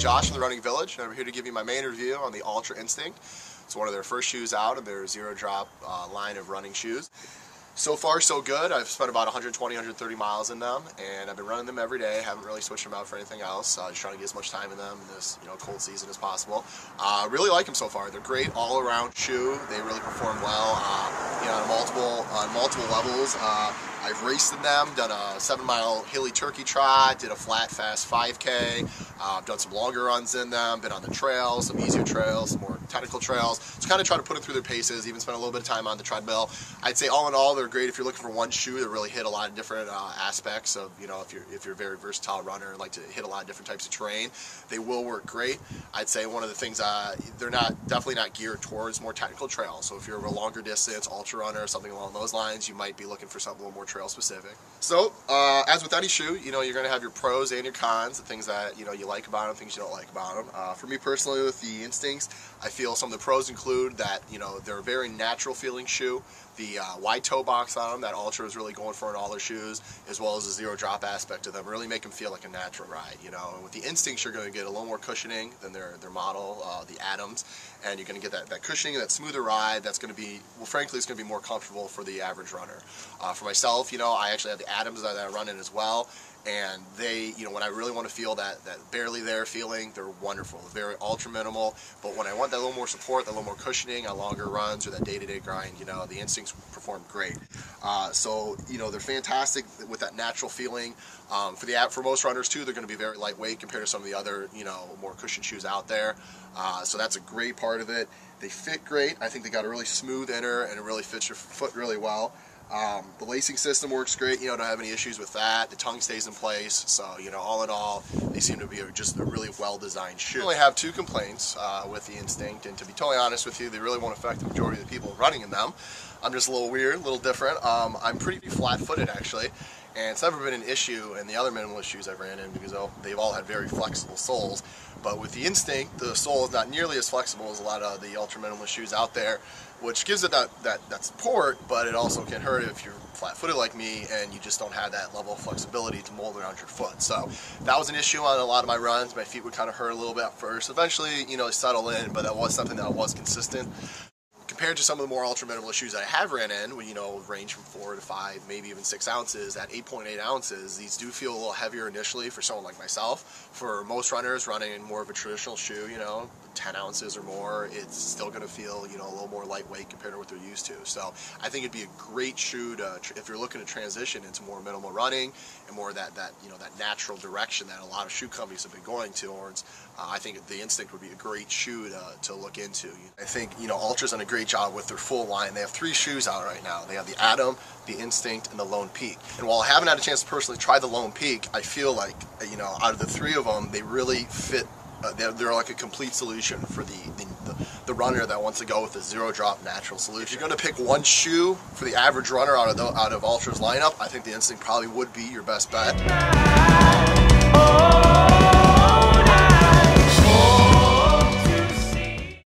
Josh from the Running Village, and I'm here to give you my main review on the Altra Instinct. It's one of their first shoes out of their zero drop uh, line of running shoes. So far, so good. I've spent about 120, 130 miles in them, and I've been running them every day. Haven't really switched them out for anything else. Uh, just trying to get as much time in them in this you know cold season as possible. Uh, really like them so far. They're great all-around shoe. They really perform well. Uh, you know, on multiple on multiple levels. Uh, I've raced in them, done a seven mile hilly turkey trot, did a flat fast 5K, uh, done some longer runs in them, been on the trails, some easier trails, some more technical trails. Just kind of try to put them through their paces, even spent a little bit of time on the treadmill. I'd say all in all, they're great if you're looking for one shoe that really hit a lot of different uh, aspects of, you know, if you're, if you're a very versatile runner and like to hit a lot of different types of terrain, they will work great. I'd say one of the things, uh, they're not, definitely not geared towards more technical trails. So if you're a longer distance, ultra runner, or something along those lines, you might be looking for something a little more trail specific. So, uh, as with any shoe, you know, you're going to have your pros and your cons, the things that, you know, you like about them, things you don't like about them. Uh, for me personally, with the Instincts, I feel some of the pros include that, you know, they're a very natural feeling shoe. The uh, wide toe box on them that Altra is really going for in all their shoes, as well as the zero drop aspect of them, really make them feel like a natural ride, you know. And with the Instincts, you're going to get a little more cushioning than their, their model, uh, the Adams, and you're going to get that, that cushioning, that smoother ride that's going to be, well, frankly, it's going to be more comfortable for the average runner. Uh, for myself, you know, I actually have the Adams that I run in as well, and they, you know, when I really want to feel that, that barely there feeling, they're wonderful. very ultra minimal, but when I want that little more support, that little more cushioning on longer runs or that day-to-day grind, you know, the Instincts perform great. Uh, so, you know, they're fantastic with that natural feeling. Um, for the for most runners too, they're going to be very lightweight compared to some of the other, you know, more cushion shoes out there. Uh, so that's a great part of it. They fit great. I think they got a really smooth inner and it really fits your foot really well. Um, the lacing system works great, you know, don't have any issues with that. The tongue stays in place, so, you know, all in all, they seem to be just a really well-designed shoe. I only have two complaints uh, with the Instinct, and to be totally honest with you, they really won't affect the majority of the people running in them. I'm just a little weird, a little different. Um, I'm pretty flat-footed, actually, and it's never been an issue in the other minimalist shoes I've ran in because they've all had very flexible soles. But with the Instinct, the sole is not nearly as flexible as a lot of the ultra minimalist shoes out there, which gives it that, that, that support, but it also can hurt if you're flat-footed like me and you just don't have that level of flexibility to mold around your foot. So that was an issue on a lot of my runs. My feet would kind of hurt a little bit at first. Eventually, you know, they settle in, but that was something that was consistent compared to some of the more ultra minimal shoes that I have ran in, you know, range from four to five, maybe even six ounces, at 8.8 ounces, these do feel a little heavier initially for someone like myself. For most runners running in more of a traditional shoe, you know, 10 ounces or more, it's still going to feel, you know, a little more lightweight compared to what they're used to. So I think it'd be a great shoe to, if you're looking to transition into more minimal running and more that, that you know, that natural direction that a lot of shoe companies have been going towards. Uh, I think the Instinct would be a great shoe to, to look into. I think, you know, Altra's done a great job with their full line. They have three shoes out right now. They have the Adam, the Instinct, and the Lone Peak. And while I haven't had a chance to personally try the Lone Peak, I feel like, you know, out of the three of them, they really fit uh, they're, they're, like a complete solution for the, the, the, runner that wants to go with a zero drop natural solution. If you're going to pick one shoe for the average runner out of the, out of Altra's lineup, I think the Instinct probably would be your best bet.